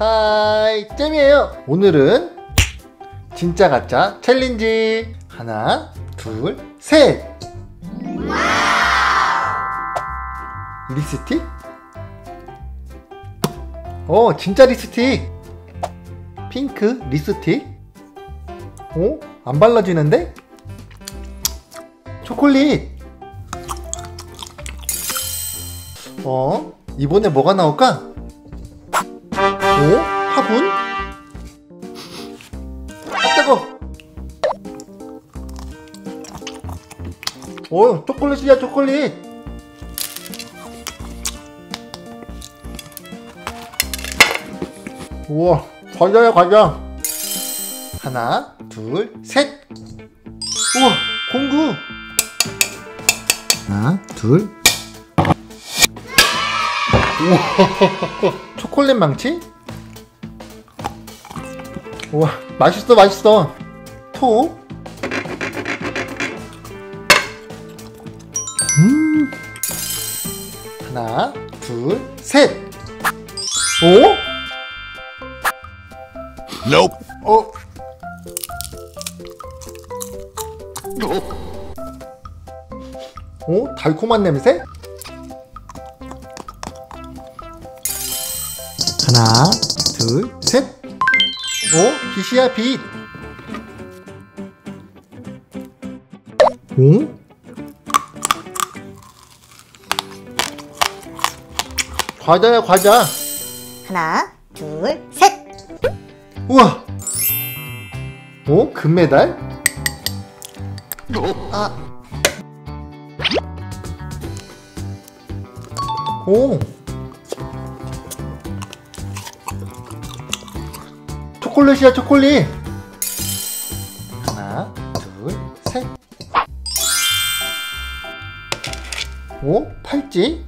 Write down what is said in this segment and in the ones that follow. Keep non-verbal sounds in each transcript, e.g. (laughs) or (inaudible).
Hi 째미예요 오늘은 진짜 가짜 챌린지 하나 둘셋 립스틱? 어 진짜 립스틱 핑크 립스틱 어? 안 발라지는데? 초콜릿 어? 이번에 뭐가 나올까? 오? 화분? 아 뜨거 오 초콜릿이야 초콜릿. 우와 과자야 과자. 하나 둘셋. 우와 공구. 하나 둘. 우와 (laughs) 초콜릿 망치 우와 맛있어 맛있어 토 음. 하나 둘셋 오? Nope. 어? 어? 달콤한 냄새? 하나, 둘, 셋. 어? 빛이야, 빛. 어? 과자야, 과자. 하나, 둘, 셋. 우와. 어? 금메달? 어, 오. 초콜릿이야, 초콜릿. 하나, 둘, 셋. 오, 팔찌?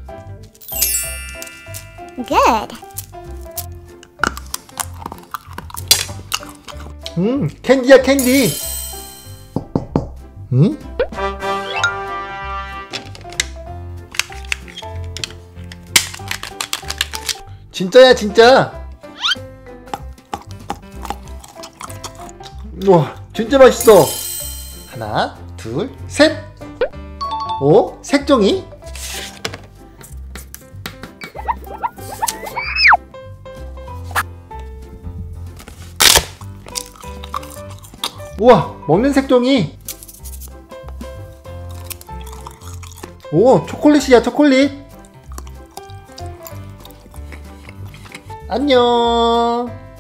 good. 음, 캔디야, 캔디. 응? 진짜야, 진짜. 우와, 진짜 맛있어. 하나, 둘, 셋. 오, 색종이? 우와 먹는 색종이 오 초콜릿이야 초콜릿 안녕